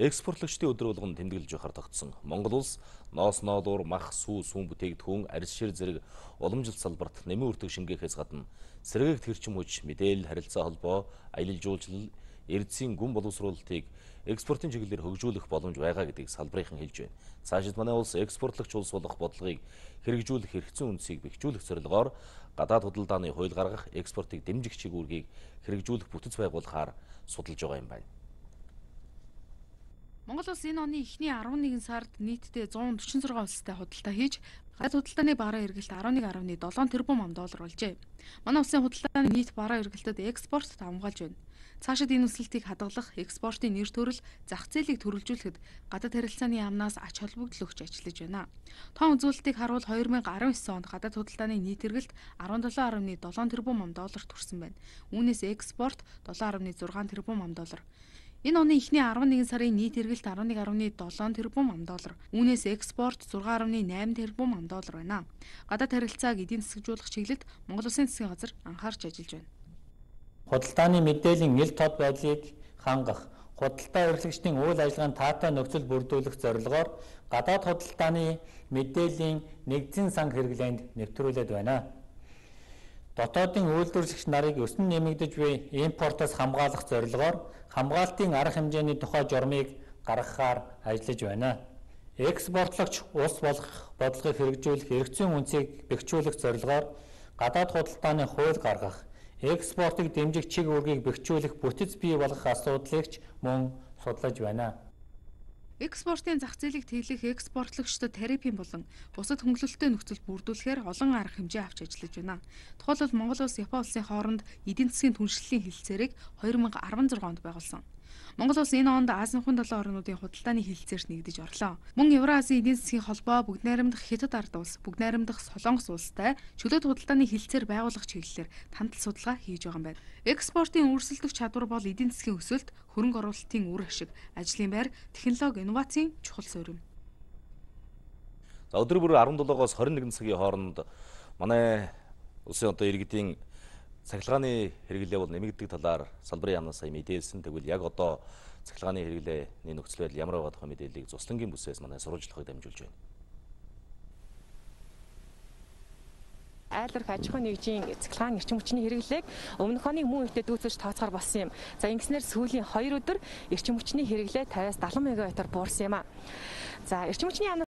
Экспортлогчдын өдөр болгон тэмдэглэж байхаар тогтсон. Монгол улс ноос ноолуур, мах, сүү, сүүн бүтээгдэхүүн, арьс шир зэрэг уламжлалт салбарт нэмийн үртэг шингээхээс гадна сэргээгт хэрчим хүч, мэдээлэл, харилцаа холбоо, аялал жуулчлал, эрдэсийн гүн боловсруулалтыг экспортын чиглэлээр хөгжүүлэх боломж байгаа гэдгийг салбарынхан хэлж байна. Цаашид манай улс экспортлогч улс болох бодлогыг хэрэгжүүлэх хэрэгцээ үндсийг бэхжүүлэх зорилгоор гадаад худалдааны хууль гаргах, экспортыг дэмжих чиглэлийг хэрэгжүүлэх бүтэц байгуулахаар судалж байгаа юм байна. Монгол улс энэ оны эхний 11 сард нийтдээ 146 улстай худалдаа хийж гадаад худалдааны бараа эргэлт 11.7 тэрбум ам доллар болжээ. Манай улсын худалдааны нийт бараа эргэлтэд экспорт хамгаалж байна. Цаашид энэ өсөлтийг хадгалах, экспортын нэр төрөл, зах зээлийг төрөлжүүлэхэд гадаад харилцааны яамнаас ач холбогдол өгч ажиллаж байна. Тоон үзүүлэлтийг харуул 2019 онд гадаад худалдааны нийт эргэлт 17.7 тэрбум ам доллар төрсөн байна. Үүнээс экспорт 7.6 тэрбум ам доллар Энэ оны эхний 11 сарын нийт эргэлт 11.7 тэрбум ам доллар. Үүнээс экспорт 6.8 тэрбум ам доллар байна. Гадаад харилцааг эдийн засгжуулах чиглэлд Монгол Улсын засгийн газар анхаарч ажиллаж байна. Худалдааны мэдээллийн ил тод байдлыг хангах, худалдаа урьдчилагчдын үйл ажиллагааны таатай нөхцөл бүрдүүлэх зорилгоор гадаад худалдааны мэдээллийн нэгдсэн сан хэрэглээнд нэвтрүүлээд байна дотоодын үйлдвэрлэгч нарыг өснө нэмэгдэж буй импортоос хамгаалах зорилгоор хамгаалтын арга хэмжээний тухай журмыг гаргахаар ажиллаж байна. Экспортлогч улс болох бодлогыг хэрэгжүүлэх эрхцэн үнцийг бэхжүүлэх зорилгоор гадаад худалдааны хууль гаргах, экспортыг дэмжих чиг үүргийг бэхжүүлэх бүтэц бий болгох асуудлыг ч мөн судлаж байна. Экспортын зах зээлийг тэглэх экспортлогчдод тарифын болон бусад хөнгөлөлттэй нөхцөл бүрдүүлэхээр олон арга хэмжээ авч ажиллаж байна. Тухайлбал Монгол улс Япон улсын хооронд эдийн засгийн түншлэлийн хилцээрийг 2016 онд байгуулсан. Монгол улс энэ онд Азийн хүн долоо орнуудын худалдааны хилцээрт нэгдэж орлоо. Мөн Евразийн эдийн засгийн холбоо бүгд найрамдах Хятад ард улс, бүгд найрамдах Солонгос улстай чөлөөт худалдааны хилцээр байгуулах чиглэлээр тантал судалгаа хийж байгаа юм байна. Экспортын өрсөлдөх чадвар бол эдийн засгийн өсөлт, хөрөнгө оруулалтын үр ашиг, ажлын байр, технологи, инновацийн чухал суурь. За өдөр бүр 17-оос 21 цагийн хооронд манай улсын одоо иргэдийн цахилгааны хэрэглээ бол нэмэгддэг талаар салбарын яамнаас сая мэдээлсэн. Тэгвэл яг одоо цахилгааны хэрэглээний нөхцөл байдал ямар байгаа тухай мэдээллийг Зуслангийн бүсээс манай сурвалжлагыг дамжуулж байна. айлрах аж ахуйн нэгжийн цахилгаан эрчим хүчний хэрэглээг өмнөх оны мөн үедээ дүүцэж тооцохоор болсон юм. За ингэснээр сүүлийн 2 өдөр эрчим хүчний хэрэглээ 50-аас 70 мегаваттаар буурсан юм а. За эрчим хүчний